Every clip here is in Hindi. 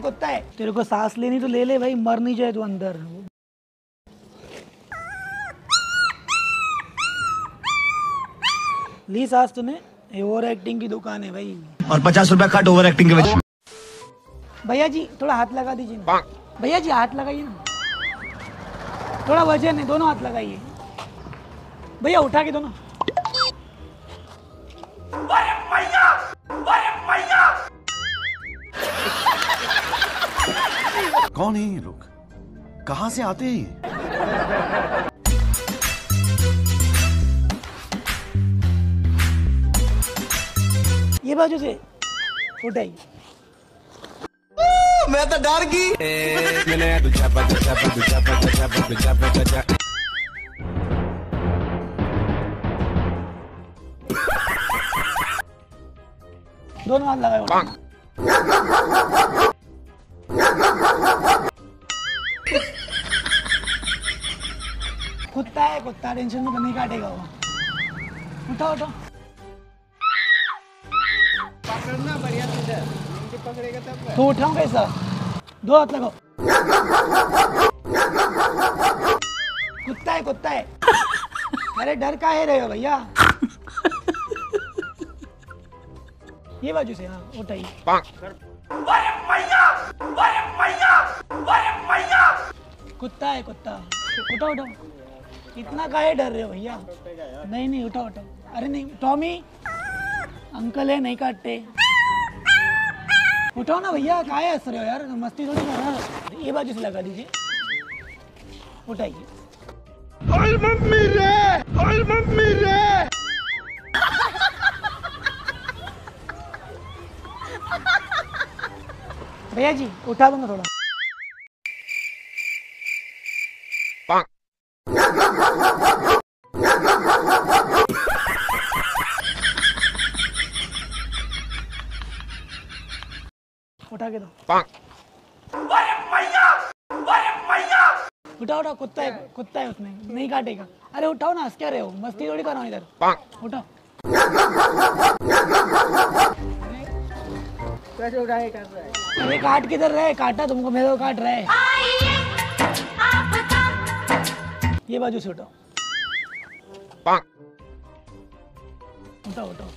है कुत्ता है। तेरे को सांस लेनी तो ले ले भाई मर नहीं जाए तू अंदर। ली सांस तूने? ये ओवर एक्टिंग की दुकान है भाई। और पचास रुपया कट ओवर एक्टिंग के वजह भैया जी थोड़ा हाथ लगा दीजिए भैया जी हाथ लगाइए ना। थोड़ा वज़न है दोनों हाथ लगाइए। भैया उठा के दोनों। कौन है ये लोग? कहाँ से आते हैं ये? ये बाजू से उठाइए। मैं तो डर गई। दोनों हाथ लगाए कुत्ता है कुत्ता टेंशन में नहीं काटेगा वो। उठो उठो। तो उठाऊं कैसा? दो हाथ लगाओ। कुत्ता है कुत्ता है। अरे डर का है रहे हो भैया। ये बाजू से हाँ उठाइए। कुत्ता है कुत्ता। उठो उठो। इतना काहे डर रहे हो भैया? नहीं नहीं उठो उठो। अरे नहीं टॉमी अंकल है नहीं काटते। उठो ना भैया काहे हंस रहे हो यार मस्ती थोड़ी कर रहा ये बाजू से लगा दीजिए। उठाइए। भैया जी उठा दो ना थोड़ा। उठा के दो। उठाओ उठाओ कुत्ता है कुत्ता है उसमें नहीं काटेगा। अरे उठाओ ना हंस क्या रहे हो? मस्ती थोड़ी करो इधर उठाओ अरे काट किधर रहे? काटा तुमको मेरे को काट रहे। ये बाजू से उठाओ उठाओ उठाओ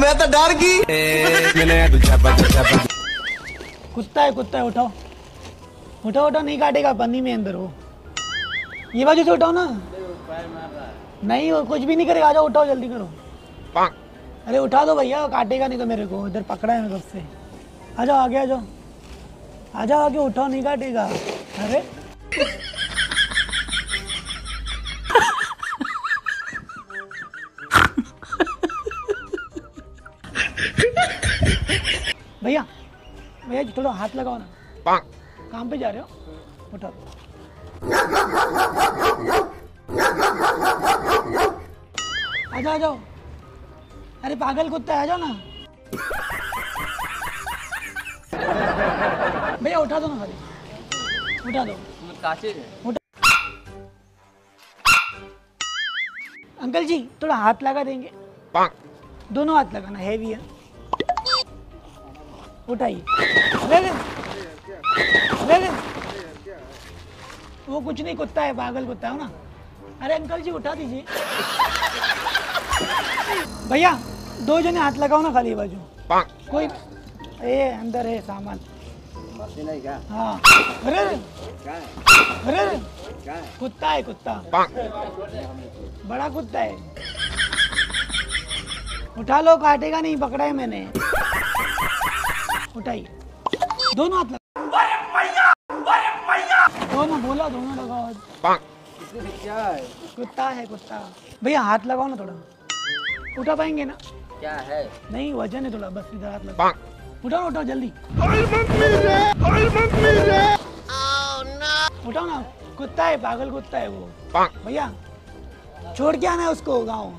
मैं तो डर गई। कुत्ता है कुत्ता है उठाओ। उठाओ उठाओ नहीं काटेगा पन्नी में अंदर वो ये बाजू से उठाओ ना। नहीं वो कुछ भी नहीं करेगा आ जाओ उठाओ जल्दी करो। अरे उठा दो भैया काटेगा नहीं तो मेरे को इधर पकड़ा है मैं कब से आ जाओ आगे आ जाओ। आ जाओ आगे उठाओ नहीं काटेगा। अरे। भैया भैया जी थोड़ा हाथ लगाओ ना। काम पे जा रहे हो? उठा। दो आ जाओ आ जाओ। अरे पागल कुत्ता आ जाओ ना। भैया उठा दो ना खाली। उठा दो। उठा। अंकल जी थोड़ा हाथ लगा देंगे। दोनों हाथ लगाना हैवी है। उठाइए। ले ले। ले ले। वो कुछ नहीं कुत्ता है पागल कुत्ता है ना? अरे अंकल जी उठा दीजिए। भैया दो जने हाथ लगाओ ना खाली बाजू। कोई ए अंदर है सामान। हाँ। अरे अरे। अरे कुत्ता है कुत्ता। बड़ा कुत्ता है। उठा लो काटेगा नहीं पकड़ा है मैंने। उठाइए। दोनों हाथ लगा। दोनों बोला दोनों लगाओ कुत्ता है कुत्ता। भैया हाथ लगाओ ना थोड़ा। उठा पाएँगे ना? क्या है? नहीं वज़न है थोड़ा बस इधर हाथ लगा उठाओ उठाओ जल्दी। उठाओ ना। कुत्ता है पागल कुत्ता है वो। भैया छोड़ के आना है उसको गाँव।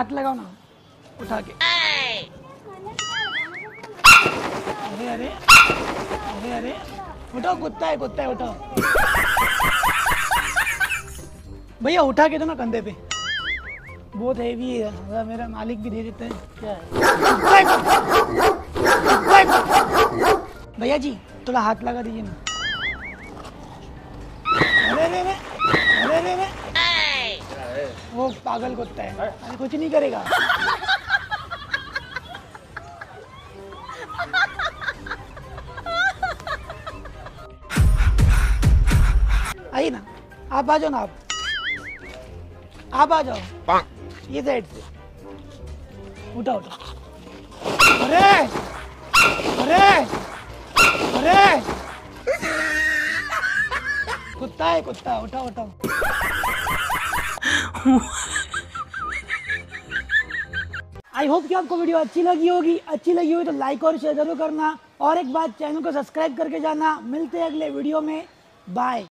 हाथ लगाओ ना उठा के। अरे अरे अरे अरे उठाओ कुत्ता है कुत्ता है उठाओ भैया उठा के दो ना कंधे पे। बहुत हेवी है मेरा मालिक भी दे देते हैं। क्या है? भैया जी थोड़ा हाथ लगा दीजिए ना अरे अरे अरे अरे अरे अरे वो पागल कुत्ता है। अरे कुछ नहीं करेगा। आइए ना आप आ जाओ ना आप। आप आ जाओ। ये साइड से। उठा उठा। अरे! अरे! अरे! कुत्ता है कुत्ता। उठा उठा आई होप कि आपको वीडियो अच्छी लगी होगी। अच्छी लगी होगी तो लाइक और शेयर ज़रूर करना और एक बात चैनल को सब्सक्राइब करके जाना। मिलते हैं अगले वीडियो में। बाय